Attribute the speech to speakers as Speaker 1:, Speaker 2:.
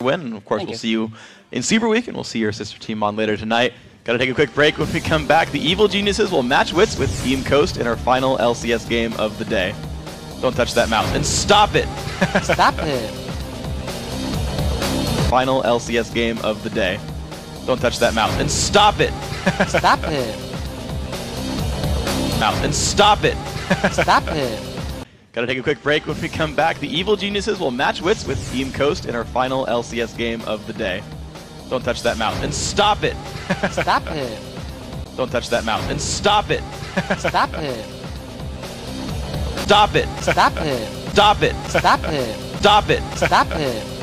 Speaker 1: win. And of course,
Speaker 2: Thank
Speaker 1: we'll
Speaker 2: you.
Speaker 1: see you in Super Week, and we'll see your sister team on later tonight. Got to take a quick break. When we come back, the Evil Geniuses will match wits with Team Coast in our final LCS game of the day. Don't touch that mouse. And stop it!
Speaker 2: Stop it.
Speaker 1: Final LCS game of the day. Don't touch that mouse. And stop it!
Speaker 2: Stop it.
Speaker 1: Mouse. And stop it!
Speaker 2: Stop it.
Speaker 1: Got to take a quick break. When we come back, the Evil Geniuses will match wits with Team Coast in our final LCS game of the day. Don't touch that mouse. And stop it!
Speaker 2: Stop it.
Speaker 1: Don't touch that mouse. And stop it!
Speaker 2: Stop it.
Speaker 1: Stop it!
Speaker 2: Stop it.
Speaker 1: Stop it!
Speaker 2: Stop it.
Speaker 1: Stop it!
Speaker 2: Stop it.